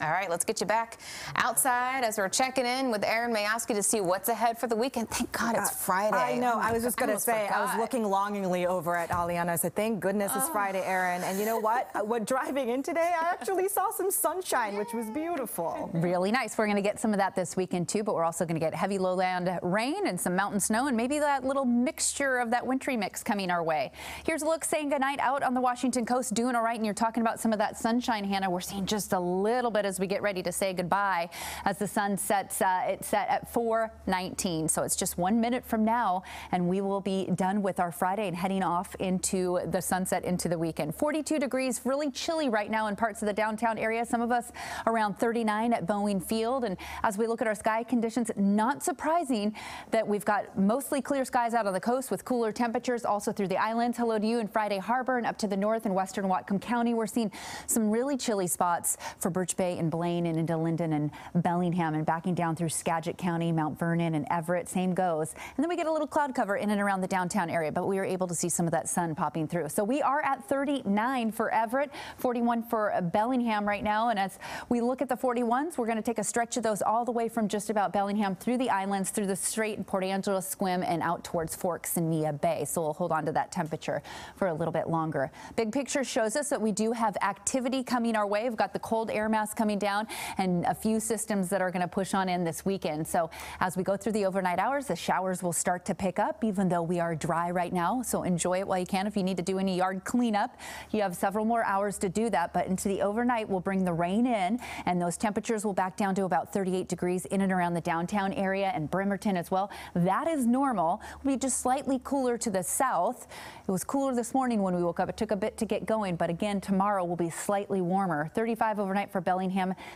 All right, let's get you back outside as we're checking in with Erin Mayovsky to see what's ahead for the weekend. Thank God it's Friday. I know. Oh I was just going to say, forgot. I was looking longingly over at Aliana. I said, thank goodness it's Friday, Erin. And you know what? Uh, what driving in today, I actually saw some sunshine, which was beautiful. Really nice. We're going to get some of that this weekend too, but we're also going to get heavy lowland rain and some mountain snow and maybe that little mixture of that wintry mix coming our way. Here's a look saying goodnight out on the Washington coast, doing all right. And you're talking about some of that sunshine, Hannah. We're seeing just a little bit as we get ready to say goodbye as the sun sets. Uh, it's set at 4:19, so it's just one minute from now, and we will be done with our Friday and heading off into the sunset into the weekend. 42 degrees, really chilly right now in parts of the downtown area. Some of us around 39 at Boeing Field, and as we look at our sky conditions, not surprising that we've got mostly clear skies out on the coast with cooler temperatures also through the islands. Hello to you in Friday Harbor and up to the north in western Whatcom County. We're seeing some really chilly spots for Birch Bay and Blaine and into Lynden and Bellingham and backing down through Skagit County, Mount Vernon and Everett. Same goes. And then we get a little cloud cover in and around the downtown area, but we were able to see some of that sun popping through. So we are at 39 for Everett, 41 for Bellingham right now. And as we look at the 41s, we're going to take a stretch of those all the way from just about Bellingham through the islands, through the Strait and Port Angeles Sequim and out towards Forks and Neah Bay. So we'll hold on to that temperature for a little bit longer. Big picture shows us that we do have activity coming our way. We've got the cold air mass coming down and a few systems that are going to push on in this weekend. So as we go through the overnight hours, the showers will start to pick up, even though we are dry right now. So enjoy it while you can. If you need to do any yard cleanup, you have several more hours to do that. But into the overnight, we'll bring the rain in, and those temperatures will back down to about 38 degrees in and around the downtown area and Bremerton as well. That is normal. We'll be just slightly cooler to the south. It was cooler this morning when we woke up. It took a bit to get going, but again, tomorrow will be slightly warmer. 35 overnight for Bellingham,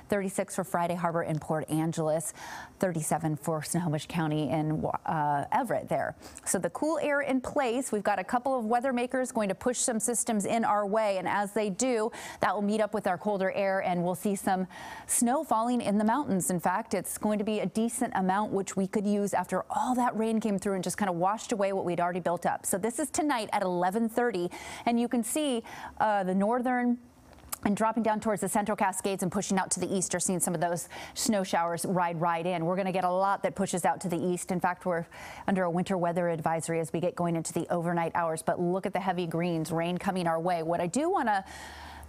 36 for Friday Harbor and Port Angeles, 37 for Snohomish County and uh, Everett there. So the cool air in place. We've got a couple of weather makers going to push some systems in our way, and as they do, that will meet up with our colder air, and we'll see some snow falling in the mountains. In fact, it's going to be a decent amount, which we could use after all that rain came through and just kind of washed away what we'd already built up. So this is tonight at 11:30, and you can see uh, the northern and dropping down towards the Central Cascades and pushing out to the east are seeing some of those snow showers ride right in. We're going to get a lot that pushes out to the east. In fact, we're under a winter weather advisory as we get going into the overnight hours. But look at the heavy greens, rain coming our way. What I do want to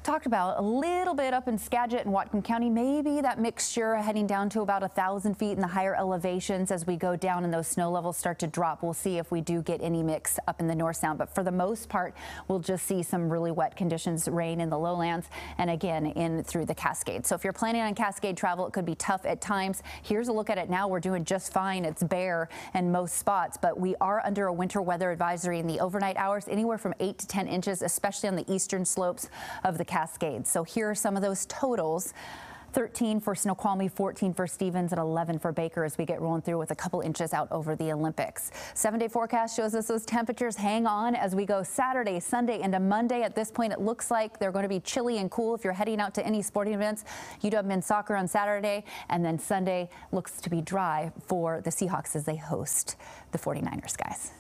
talked about a little bit up in Skagit and Whatcom County, maybe that mixture heading down to about a thousand feet in the higher elevations as we go down and those snow levels start to drop. We'll see if we do get any mix up in the North Sound, but for the most part, we'll just see some really wet conditions, rain in the lowlands and again in through the Cascade. So if you're planning on Cascade travel, it could be tough at times. Here's a look at it now. We're doing just fine. It's bare in most spots, but we are under a winter weather advisory in the overnight hours, anywhere from 8 to 10 inches, especially on the eastern slopes of the Cascades. So here are some of those totals. 13 for Snoqualmie, 14 for Stevens, and 11 for Baker as we get rolling through with a couple inches out over the Olympics. Seven day forecast shows us those temperatures hang on as we go Saturday, Sunday, into Monday. At this point, it looks like they're going to be chilly and cool if you're heading out to any sporting events. UW men's soccer on Saturday, and then Sunday looks to be dry for the Seahawks as they host the 49ers, guys.